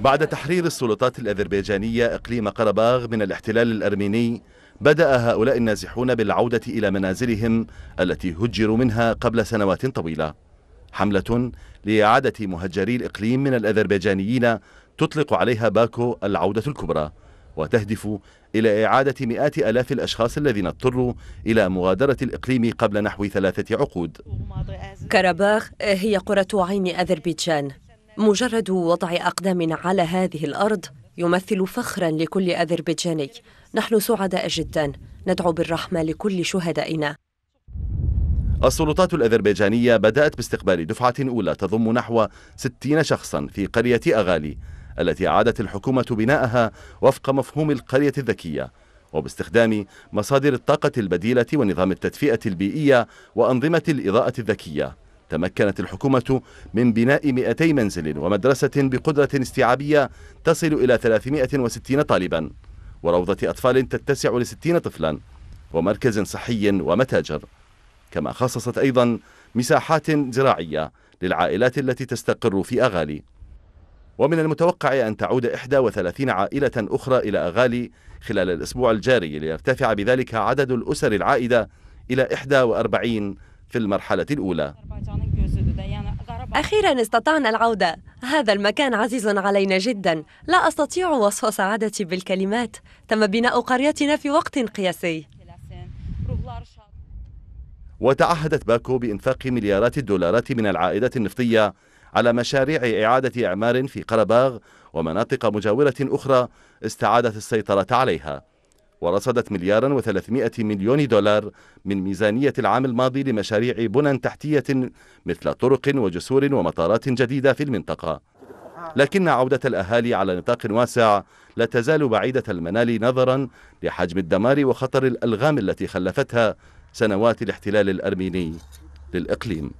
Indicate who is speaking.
Speaker 1: بعد تحرير السلطات الأذربيجانية إقليم قرباغ من الاحتلال الأرميني بدأ هؤلاء النازحون بالعودة إلى منازلهم التي هجروا منها قبل سنوات طويلة. حملة لإعادة مهجري الإقليم من الأذربيجانيين تطلق عليها باكو العودة الكبرى وتهدف إلى إعادة مئات ألاف الأشخاص الذين اضطروا إلى مغادرة الإقليم قبل نحو ثلاثة عقود.
Speaker 2: كرباخ هي قرة عين أذربيجان. مجرد وضع أقدام على هذه الأرض يمثل فخرا لكل أذربيجاني. نحن سعداء جدا. ندعو بالرحمة لكل شهدائنا.
Speaker 1: السلطات الأذربيجانية بدأت باستقبال دفعة أولى تضم نحو 60 شخصا في قرية أغالي التي أعادت الحكومة بناءها وفق مفهوم القرية الذكية وباستخدام مصادر الطاقة البديلة ونظام التدفئة البيئية وأنظمة الإضاءة الذكية. تمكنت الحكومة من بناء 200 منزل ومدرسة بقدرة استيعابية تصل إلى 360 طالبا وروضة أطفال تتسع لستين طفلا ومركز صحي ومتاجر. كما خصصت أيضا مساحات زراعية للعائلات التي تستقر في أغالي. ومن المتوقع أن تعود 31 عائلة أخرى إلى أغالي خلال الأسبوع الجاري ليرتفع بذلك عدد الأسر العائدة إلى 41 في المرحلة الأولى.
Speaker 2: أخيرا استطعنا العودة. هذا المكان عزيز علينا جدا. لا أستطيع وصف سعادتي بالكلمات. تم بناء قريتنا في وقت قياسي.
Speaker 1: وتعهدت باكو بإنفاق مليارات الدولارات من العائدات النفطية على مشاريع إعادة إعمار في قرباغ ومناطق مجاورة أخرى استعادت السيطرة عليها. ورصدت مليارا وثلاثمائة مليون دولار من ميزانية العام الماضي لمشاريع بنى تحتية مثل طرق وجسور ومطارات جديدة في المنطقة. لكن عودة الأهالي على نطاق واسع لا تزال بعيدة المنال نظرا لحجم الدمار وخطر الألغام التي خلفتها سنوات الاحتلال الأرميني للإقليم.